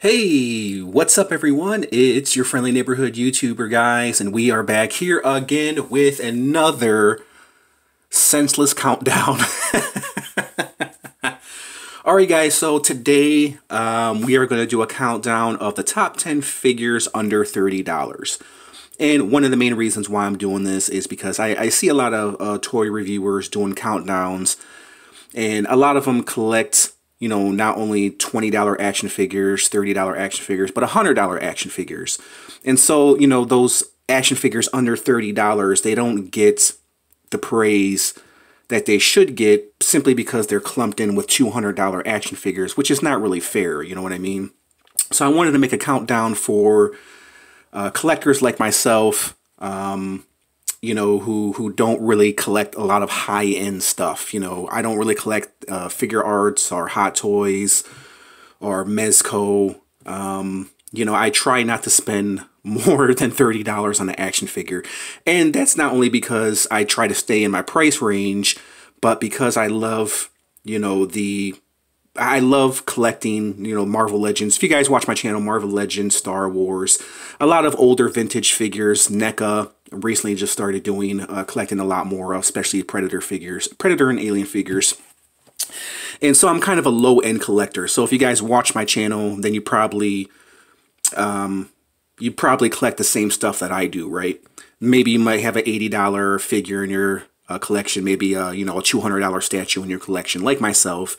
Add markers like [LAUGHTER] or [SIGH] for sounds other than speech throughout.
Hey, what's up everyone? It's your friendly neighborhood YouTuber guys, and we are back here again with another senseless countdown. [LAUGHS] Alright guys, so today um, we are going to do a countdown of the top 10 figures under $30. And one of the main reasons why I'm doing this is because I, I see a lot of uh, toy reviewers doing countdowns, and a lot of them collect you know, not only $20 action figures, $30 action figures, but $100 action figures. And so, you know, those action figures under $30, they don't get the praise that they should get simply because they're clumped in with $200 action figures, which is not really fair, you know what I mean? So I wanted to make a countdown for uh, collectors like myself, um, you know, who who don't really collect a lot of high end stuff. You know, I don't really collect uh, Figuarts or hot toys or Mezco. Um, you know, I try not to spend [LAUGHS] more than $30 on an action figure. And that's not only because I try to stay in my price range, but because I love, you know, the I love collecting, you know, Marvel Legends. If you guys watch my channel, Marvel Legends, Star Wars, a lot of older vintage figures, NECA, recently just started doing, uh, collecting a lot more, especially Predator figures, Predator and Alien figures. And so I'm kind of a low-end collector. So if you guys watch my channel, then you probably, um, you probably collect the same stuff that I do, right? Maybe you might have an $80 figure in your uh, collection, maybe, uh, you know, a $200 statue in your collection, like myself.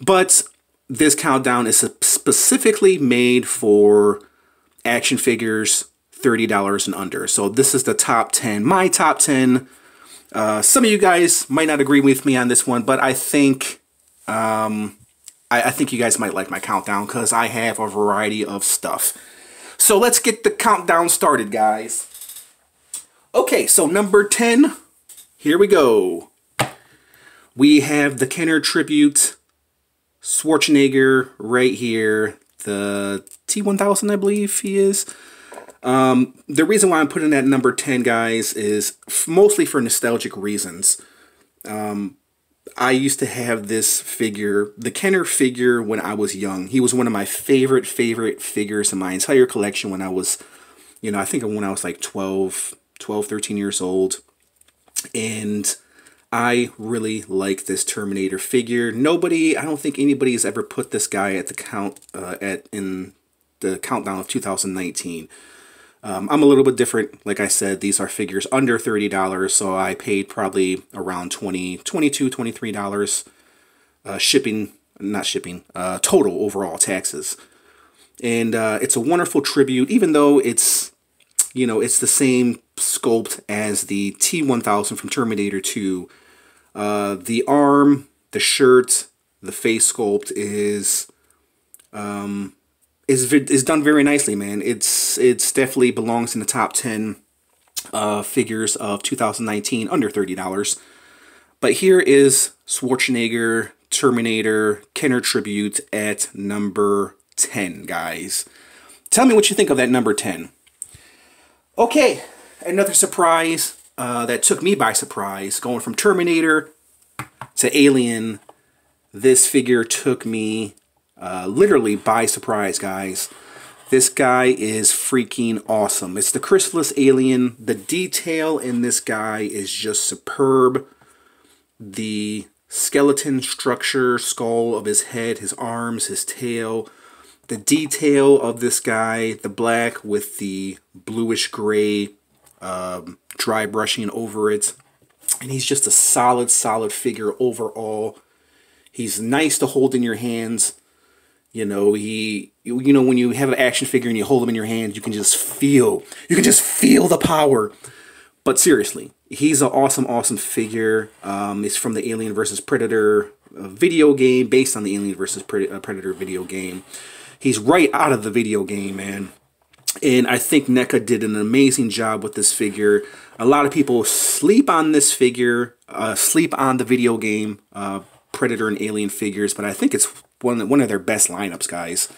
But this countdown is specifically made for action figures, $30 and under. So this is the top 10, my top 10. Uh, some of you guys might not agree with me on this one, but I think um, I, I think you guys might like my countdown because I have a variety of stuff. So let's get the countdown started, guys. Okay, so number 10, here we go. We have the Kenner Tribute Schwarzenegger right here, the T1000, I believe he is. Um, the reason why I'm putting that number 10, guys, is mostly for nostalgic reasons. Um, I used to have this figure, the Kenner figure, when I was young. He was one of my favorite, favorite figures in my entire collection when I was, you know, I think when I was like 12, 12, 13 years old. And I really like this Terminator figure. Nobody, I don't think anybody has ever put this guy at the count uh, at in the countdown of 2019. Um, I'm a little bit different. Like I said, these are figures under $30, so I paid probably around $20, $22, $23 uh, shipping, not shipping, uh, total overall taxes. And uh, it's a wonderful tribute, even though it's, you know, it's the same sculpt as the T-1000 from Terminator 2 uh, the arm, the shirt, the face sculpt is um, is is done very nicely, man. It's it's definitely belongs in the top ten uh, figures of 2019 under thirty dollars. But here is Schwarzenegger Terminator Kenner tribute at number 10, guys. Tell me what you think of that number 10. Okay, another surprise uh, that took me by surprise. Going from Terminator to Alien, this figure took me uh, literally by surprise, guys. This guy is freaking awesome. It's the Chrysalis Alien. The detail in this guy is just superb. The skeleton structure, skull of his head, his arms, his tail, the detail of this guy, the black with the bluish gray um, dry brushing over it. And he's just a solid, solid figure overall. He's nice to hold in your hands. You know, he, you know, when you have an action figure and you hold him in your hand, you can just feel, you can just feel the power. But seriously, he's an awesome, awesome figure. Um, it's from the Alien versus Predator uh, video game, based on the Alien versus uh, Predator video game. He's right out of the video game, man. And I think NECA did an amazing job with this figure. A lot of people sleep on this figure, uh, sleep on the video game uh, Predator and Alien figures, but I think it's one, one of their best lineups, guys.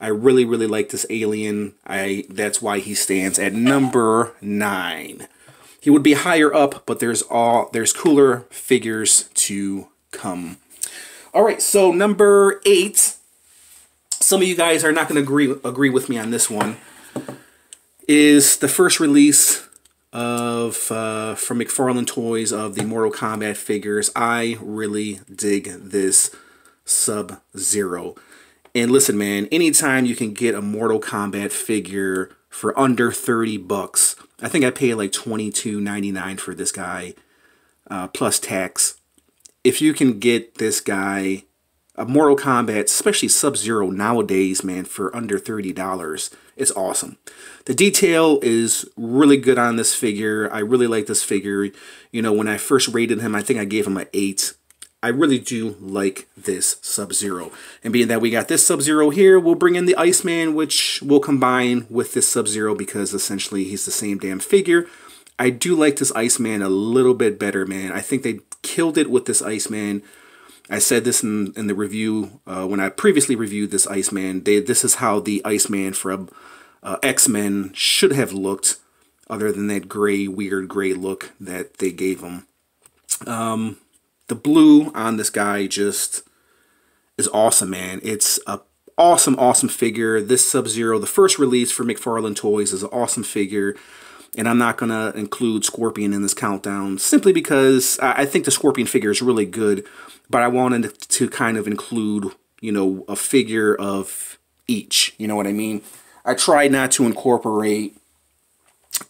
I really, really like this Alien. I That's why he stands at number 9. He would be higher up, but there's all there's cooler figures to come. All right, so number 8 some of you guys are not going to agree agree with me on this one, is the first release of uh, from McFarlane Toys of the Mortal Kombat figures. I really dig this Sub-Zero. And listen, man, anytime you can get a Mortal Kombat figure for under 30 bucks, I think I paid like $22.99 for this guy, uh, plus tax. If you can get this guy a Mortal Kombat, especially Sub-Zero nowadays, man, for under $30, it's awesome. The detail is really good on this figure. I really like this figure. You know, when I first rated him, I think I gave him an 8. I really do like this Sub-Zero. And being that we got this Sub-Zero here, we'll bring in the Iceman, which will combine with this Sub-Zero because essentially he's the same damn figure. I do like this Iceman a little bit better, man. I think they killed it with this Iceman. I said this in, in the review uh, when I previously reviewed this Iceman. They, this is how the Iceman from uh, X-Men should have looked, other than that gray, weird gray look that they gave him. Um, the blue on this guy just is awesome, man. It's a awesome, awesome figure. This Sub-Zero, the first release for McFarlane Toys, is an awesome figure. And I'm not going to include Scorpion in this countdown simply because I think the Scorpion figure is really good but I wanted to kind of include, you know, a figure of each. You know what I mean? I try not to incorporate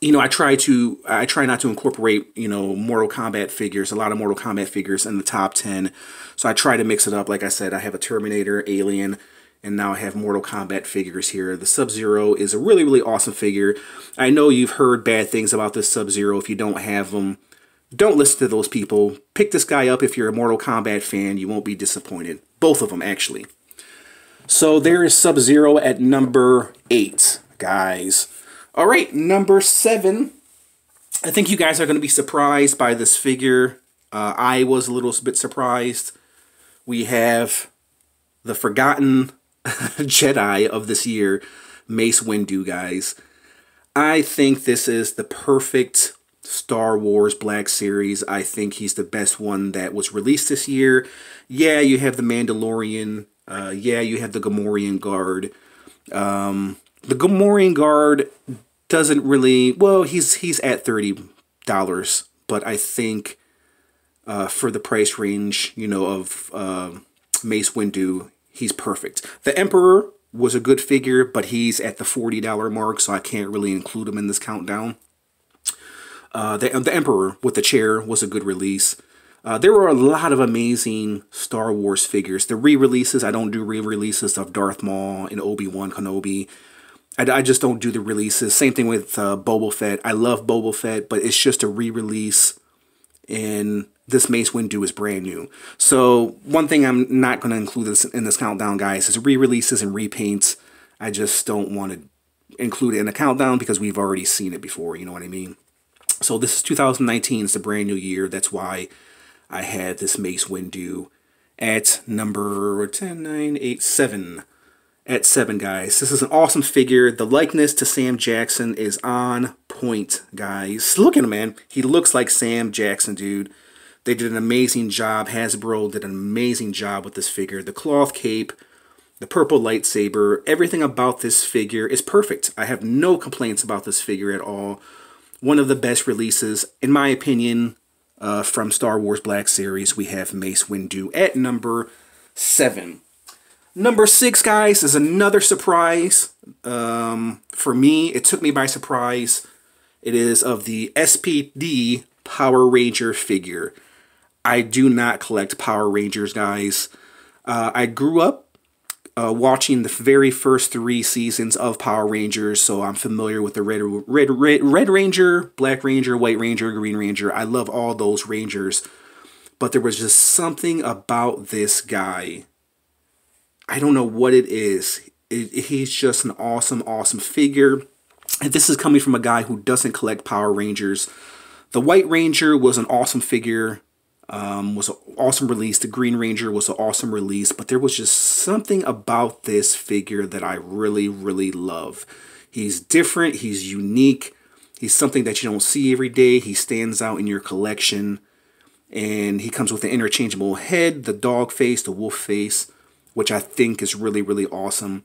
you know, I try to I try not to incorporate, you know, Mortal Kombat figures, a lot of Mortal Kombat figures in the top 10. So I try to mix it up. Like I said, I have a Terminator, Alien, and now I have Mortal Kombat figures here. The Sub-Zero is a really, really awesome figure. I know you've heard bad things about this Sub-Zero if you don't have them. Don't listen to those people. Pick this guy up if you're a Mortal Kombat fan. You won't be disappointed. Both of them, actually. So there is Sub-Zero at number 8, guys. All right, number 7. I think you guys are going to be surprised by this figure. Uh, I was a little bit surprised. We have the Forgotten [LAUGHS] Jedi of this year, Mace Windu, guys. I think this is the perfect Star Wars Black Series. I think he's the best one that was released this year. Yeah, you have the Mandalorian. Uh, yeah, you have the Gamorrean Guard. Um, the Gamorrean Guard doesn't really well. He's he's at thirty dollars, but I think uh, for the price range, you know, of uh, Mace Windu, he's perfect. The Emperor was a good figure, but he's at the forty dollar mark, so I can't really include him in this countdown. Uh, the, the Emperor with the chair was a good release. Uh, there were a lot of amazing Star Wars figures. The re-releases, I don't do re-releases of Darth Maul and Obi-Wan Kenobi. I, I, just don't do the releases. Same thing with uh, Boba Fett. I love Boba Fett, but it's just a re-release, and this Mace Windu is brand new. So one thing I'm not going to include this in this countdown, guys, is re-releases and repaints. I just don't want to include it in the countdown because we've already seen it before. You know what I mean? So this is 2019. It's a brand new year. That's why I had this Mace Windu at number 10, 9, 8, 7. At 7, guys. This is an awesome figure. The likeness to Sam Jackson is on point, guys. Look at him, man. He looks like Sam Jackson, dude. They did an amazing job. Hasbro did an amazing job with this figure. The cloth cape, the purple lightsaber, everything about this figure is perfect. I have no complaints about this figure at all one of the best releases, in my opinion, uh, from Star Wars Black Series. We have Mace Windu at number seven. Number six, guys, is another surprise. Um, for me, it took me by surprise. It is of the SPD Power Ranger figure. I do not collect Power Rangers, guys. Uh, I grew up uh, watching the very first three seasons of Power Rangers, so I'm familiar with the Red, Red, Red, Red Ranger, Black Ranger, White Ranger, Green Ranger. I love all those Rangers, but there was just something about this guy. I don't know what it is. It, he's just an awesome, awesome figure. And this is coming from a guy who doesn't collect Power Rangers. The White Ranger was an awesome figure um, was an awesome release. The Green Ranger was an awesome release, but there was just something about this figure that I really, really love. He's different, he's unique, he's something that you don't see every day. He stands out in your collection, and he comes with an interchangeable head, the dog face, the wolf face, which I think is really, really awesome.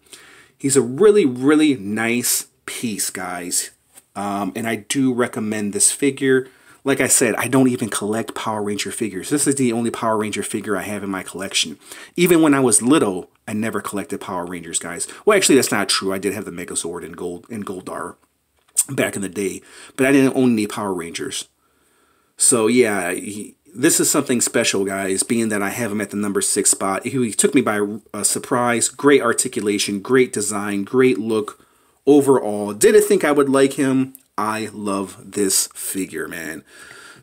He's a really, really nice piece, guys. Um, and I do recommend this figure. Like I said, I don't even collect Power Ranger figures. This is the only Power Ranger figure I have in my collection. Even when I was little, I never collected Power Rangers, guys. Well, actually, that's not true. I did have the Megazord and Gold and Goldar back in the day, but I didn't own any Power Rangers. So yeah, he, this is something special, guys, being that I have him at the number six spot. He, took me by a surprise. Great articulation, great design, great look overall. Didn't think I would like him. I love this figure, man.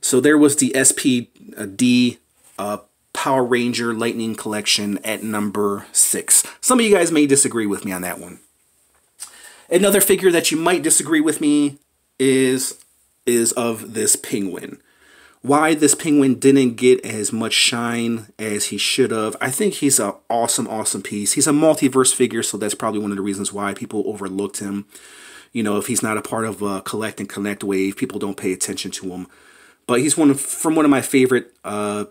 So there was the SPD uh, Power Ranger Lightning Collection at number six. Some of you guys may disagree with me on that one. Another figure that you might disagree with me is is of this penguin. Why this penguin didn't get as much shine as he should have. I think he's an awesome, awesome piece. He's a multiverse figure, so that's probably one of the reasons why people overlooked him. You know, if he's not a part of a collect and connect wave, people don't pay attention to him. But he's one of, from one of my favorite uh,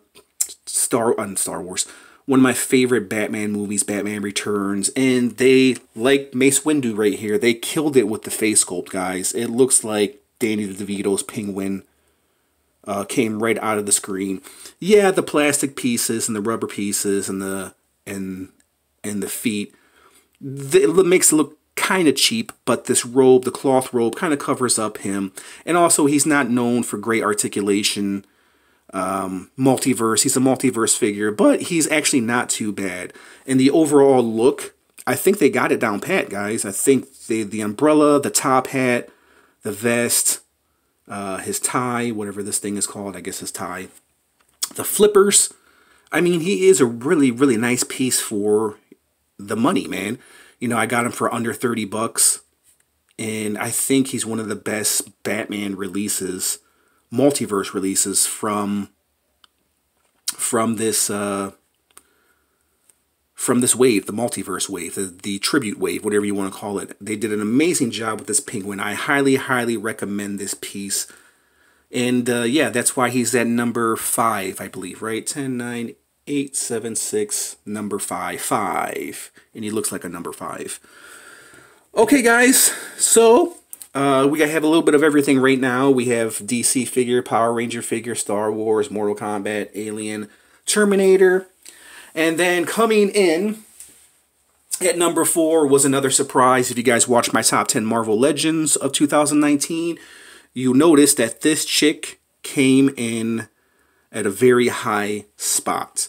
Star on uh, Star Wars, one of my favorite Batman movies, Batman Returns, and they like Mace Windu right here. They killed it with the face sculpt, guys. It looks like Danny DeVito's Penguin uh, came right out of the screen. Yeah, the plastic pieces and the rubber pieces and the and and the feet, it makes it look kind of cheap, but this robe, the cloth robe, kind of covers up him. And also, he's not known for great articulation, um, multiverse. He's a multiverse figure, but he's actually not too bad. And the overall look, I think they got it down pat, guys. I think the the umbrella, the top hat, the vest, uh, his tie, whatever this thing is called, I guess his tie, the flippers. I mean, he is a really, really nice piece for the money, man. You know, I got him for under 30 bucks. And I think he's one of the best Batman releases, multiverse releases from from this uh, from this wave, the multiverse wave, the, the tribute wave, whatever you want to call it. They did an amazing job with this penguin. I highly, highly recommend this piece. And uh, yeah, that's why he's at number five, I believe, right? 10, 9, eight, seven, six, number five, five. And he looks like a number five. Okay, guys. So, uh, we have a little bit of everything right now. We have DC figure, Power Ranger figure, Star Wars, Mortal Kombat, Alien, Terminator. And then coming in at number four was another surprise. If you guys watched my top 10 Marvel Legends of 2019, you notice that this chick came in at a very high spot.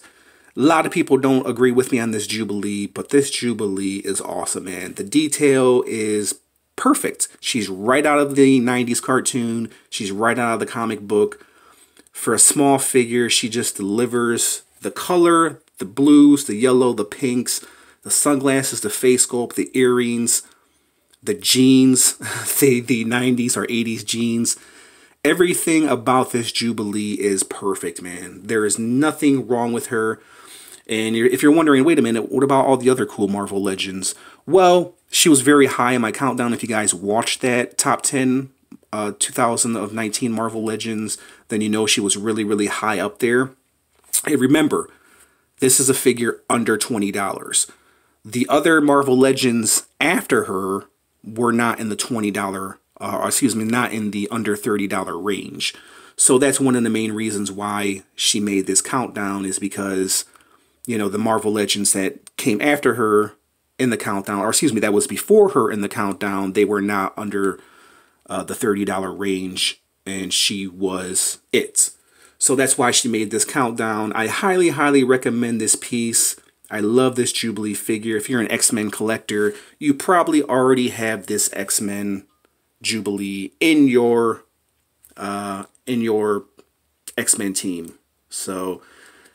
A lot of people don't agree with me on this Jubilee, but this Jubilee is awesome, man. The detail is perfect. She's right out of the 90s cartoon. She's right out of the comic book. For a small figure, she just delivers the color, the blues, the yellow, the pinks, the sunglasses, the face sculpt, the earrings, the jeans, [LAUGHS] the, the 90s or 80s jeans. Everything about this Jubilee is perfect, man. There is nothing wrong with her. And if you're wondering, wait a minute, what about all the other cool Marvel Legends? Well, she was very high in my countdown. If you guys watched that top 10 uh, 2000 of 19 Marvel Legends, then you know she was really, really high up there. Hey, remember, this is a figure under $20. The other Marvel Legends after her were not in the $20, uh, excuse me, not in the under $30 range. So that's one of the main reasons why she made this countdown is because you know, the Marvel Legends that came after her in the countdown, or excuse me, that was before her in the countdown, they were not under uh, the $30 range, and she was it. So that's why she made this countdown. I highly, highly recommend this piece. I love this Jubilee figure. If you're an X-Men collector, you probably already have this X-Men Jubilee in your uh, in your X-Men team. So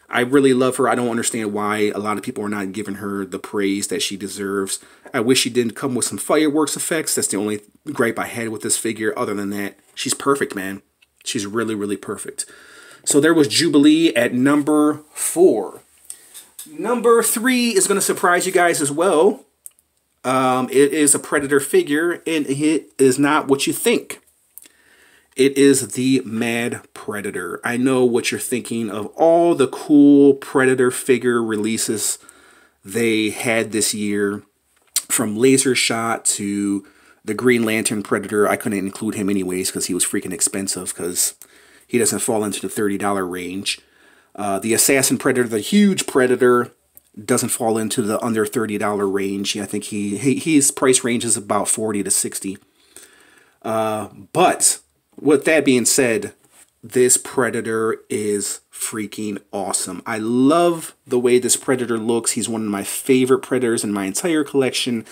I really love her. I don't understand why a lot of people are not giving her the praise that she deserves. I wish she didn't come with some fireworks effects. That's the only gripe I had with this figure. Other than that, she's perfect, man. She's really, really perfect. So there was Jubilee at number four. Number three is going to surprise you guys as well. Um, it is a Predator figure, and it is not what you think. It is the Mad Predator. I know what you're thinking of all the cool Predator figure releases they had this year from Laser Shot to the Green Lantern Predator. I couldn't include him anyways because he was freaking expensive because he doesn't fall into the $30 range. Uh, the Assassin Predator, the huge Predator, doesn't fall into the under $30 range. I think he, he his price range is about 40 to 60. Uh, but with that being said, this Predator is freaking awesome. I love the way this Predator looks. He's one of my favorite Predators in my entire collection.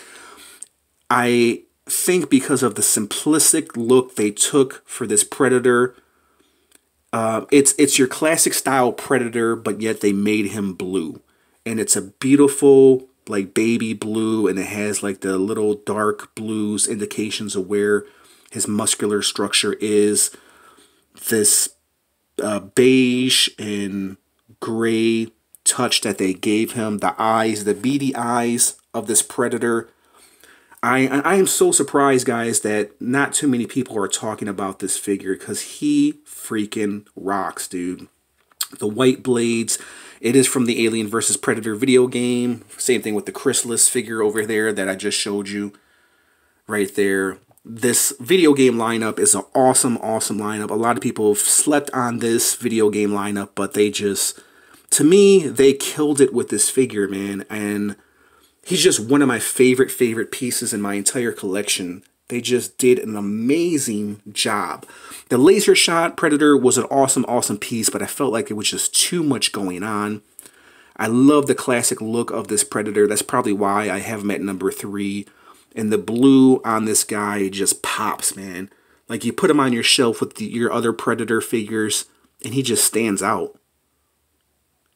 I think because of the simplistic look they took for this Predator, uh, it's it's your classic style Predator, but yet they made him blue, and it's a beautiful like baby blue, and it has like the little dark blues indications of where his muscular structure is. This uh, beige and gray touch that they gave him, the eyes, the beady eyes of this predator. I I am so surprised, guys, that not too many people are talking about this figure because he freaking rocks, dude. The white blades. It is from the Alien versus Predator video game. Same thing with the Chrysalis figure over there that I just showed you. Right there this video game lineup is an awesome, awesome lineup. A lot of people have slept on this video game lineup, but they just, to me, they killed it with this figure, man. And he's just one of my favorite, favorite pieces in my entire collection. They just did an amazing job. The laser shot Predator was an awesome, awesome piece, but I felt like it was just too much going on. I love the classic look of this Predator. That's probably why I have at number three. And the blue on this guy just pops, man. Like you put him on your shelf with the, your other Predator figures, and he just stands out.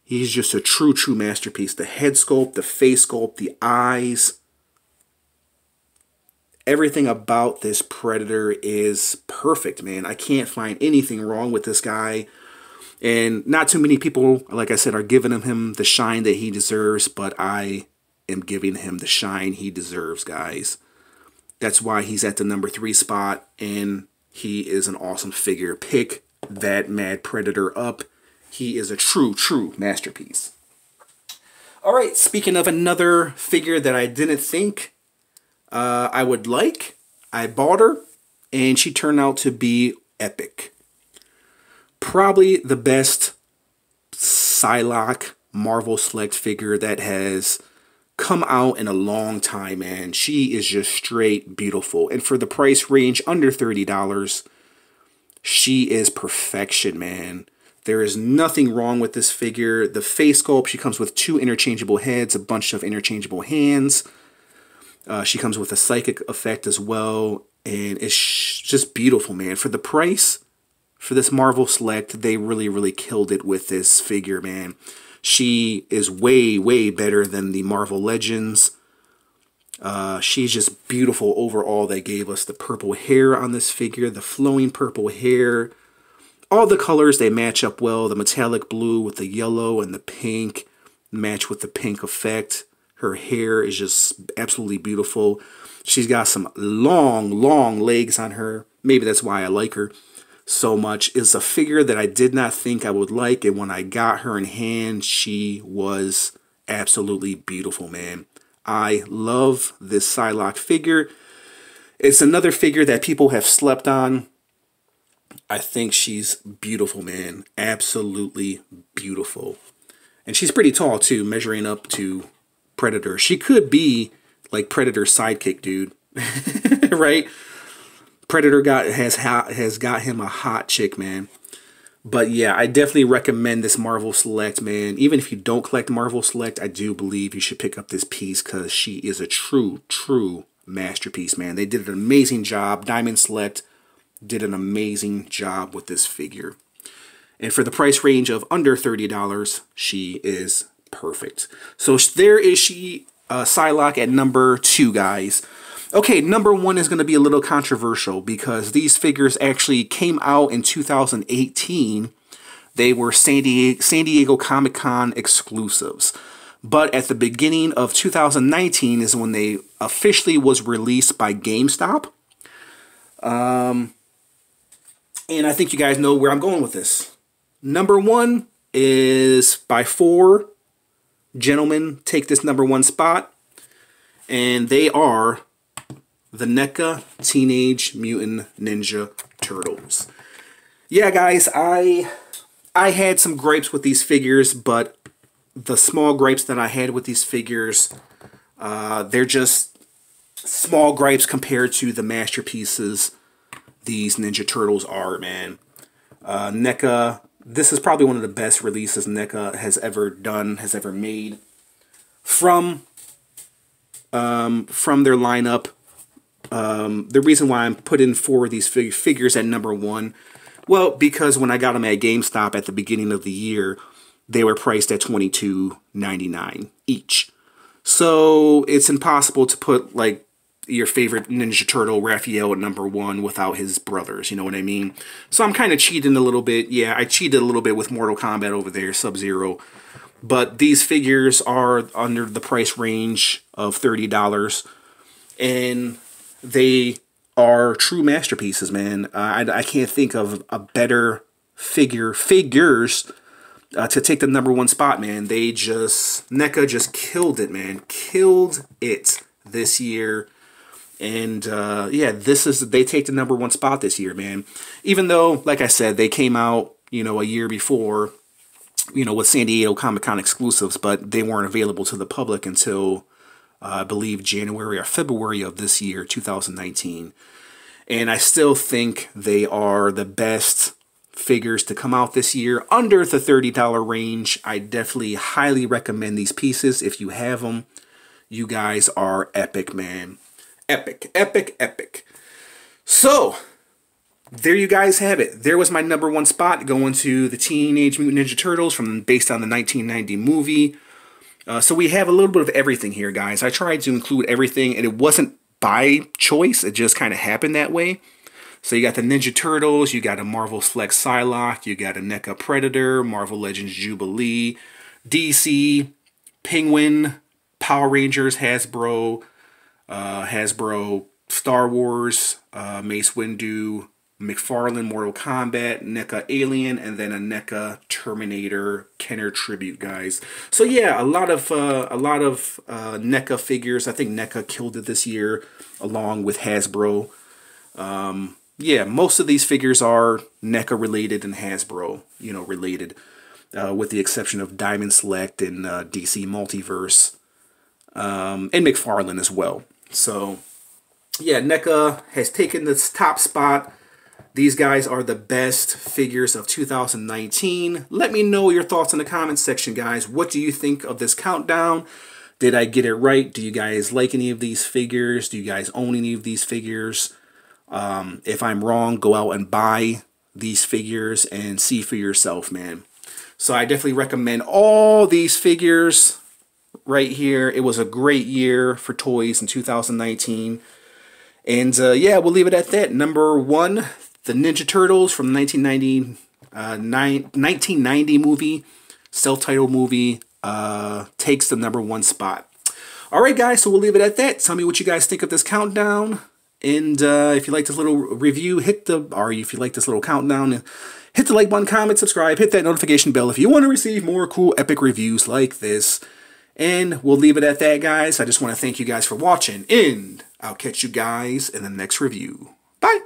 He's just a true, true masterpiece. The head sculpt, the face sculpt, the eyes. Everything about this Predator is perfect, man. I can't find anything wrong with this guy. And not too many people, like I said, are giving him the shine that he deserves, but I am giving him the shine he deserves, guys. That's why he's at the number three spot, and he is an awesome figure. Pick that Mad Predator up. He is a true, true masterpiece. All right, speaking of another figure that I didn't think uh, I would like, I bought her, and she turned out to be epic. Probably the best Psylocke Marvel Select figure that has come out in a long time, man. She is just straight beautiful. And for the price range under $30, she is perfection, man. There is nothing wrong with this figure. The face sculpt, she comes with two interchangeable heads, a bunch of interchangeable hands. Uh, she comes with a psychic effect as well. And it's just beautiful, man. For the price, for this Marvel Select, they really, really killed it with this figure, man. She is way, way better than the Marvel Legends. Uh, she's just beautiful overall. They gave us the purple hair on this figure, the flowing purple hair. All the colors, they match up well. The metallic blue with the yellow and the pink match with the pink effect. Her hair is just absolutely beautiful. She's got some long, long legs on her. Maybe that's why I like her so much is a figure that I did not think I would like. And when I got her in hand, she was absolutely beautiful, man. I love this Psylocke figure. It's another figure that people have slept on. I think she's beautiful, man. Absolutely beautiful. And she's pretty tall, too, measuring up to Predator. She could be like Predator's sidekick, dude. [LAUGHS] right? Predator got has hot, has got him a hot chick, man. But yeah, I definitely recommend this Marvel Select, man. Even if you don't collect Marvel Select, I do believe you should pick up this piece because she is a true, true masterpiece, man. They did an amazing job. Diamond Select did an amazing job with this figure. And for the price range of under $30, she is perfect. So there is she, uh, Psylocke at number two, guys. Okay, number one is going to be a little controversial because these figures actually came out in 2018. They were San Diego, San Diego Comic Con exclusives. But at the beginning of 2019 is when they officially was released by GameStop. Um, and I think you guys know where I'm going with this. Number one is by four gentlemen take this number one spot. And they are the NECA Teenage Mutant Ninja Turtles. Yeah, guys, I I had some gripes with these figures, but the small gripes that I had with these figures, uh, they're just small gripes compared to the masterpieces these Ninja Turtles are, man. Uh, NECA, this is probably one of the best releases NECA has ever done, has ever made. From um, from their lineup, um, the reason why I'm putting four of these fig figures at number one, well, because when I got them at GameStop at the beginning of the year, they were priced at $22.99 each. So it's impossible to put like your favorite Ninja Turtle Raphael at number one without his brothers, you know what I mean? So I'm kind of cheating a little bit. Yeah, I cheated a little bit with Mortal Kombat over there, Sub-Zero. But these figures are under the price range of $30. And they are true masterpieces, man. I, I can't think of a better figure, figures uh, to take the number one spot, man. They just, NECA just killed it, man. Killed it this year. And uh, yeah, this is, they take the number one spot this year, man. Even though, like I said, they came out, you know, a year before, you know, with San Diego Comic Con exclusives, but they weren't available to the public until, uh, I believe, January or February of this year, 2019. And I still think they are the best figures to come out this year under the $30 range. I definitely highly recommend these pieces. If you have them, you guys are epic, man. Epic, epic, epic. So, there you guys have it. There was my number one spot going to the Teenage Mutant Ninja Turtles from based on the 1990 movie. Uh, so we have a little bit of everything here, guys. I tried to include everything, and it wasn't by choice. It just kind of happened that way. So you got the Ninja Turtles, you got a Marvel Flex Psylocke, you got a NECA Predator, Marvel Legends Jubilee, DC, Penguin, Power Rangers, Hasbro, uh, Hasbro, Star Wars, uh, Mace Windu, McFarlane Mortal Kombat, NECA Alien, and then a NECA Terminator Kenner tribute, guys. So yeah, a lot of uh, a lot of uh, NECA figures. I think NECA killed it this year, along with Hasbro. Um, yeah, most of these figures are NECA related and Hasbro, you know, related, uh, with the exception of Diamond Select and uh, DC Multiverse, um, and McFarlane as well. So yeah, NECA has taken this top spot these guys are the best figures of 2019. Let me know your thoughts in the comments section, guys. What do you think of this countdown? Did I get it right? Do you guys like any of these figures? Do you guys own any of these figures? Um, if I'm wrong, go out and buy these figures and see for yourself, man. So I definitely recommend all these figures right here. It was a great year for toys in 2019. And uh, yeah, we'll leave it at that. Number one, the Ninja Turtles from the 1990, uh, 1990 movie, self-titled movie, uh, takes the number one spot. All right, guys, so we'll leave it at that. Tell me what you guys think of this countdown. And uh, if you like this little review, hit the, or if you like this little countdown, hit the like button, comment, subscribe, hit that notification bell if you want to receive more cool epic reviews like this. And we'll leave it at that, guys. I just want to thank you guys for watching, and I'll catch you guys in the next review. Bye!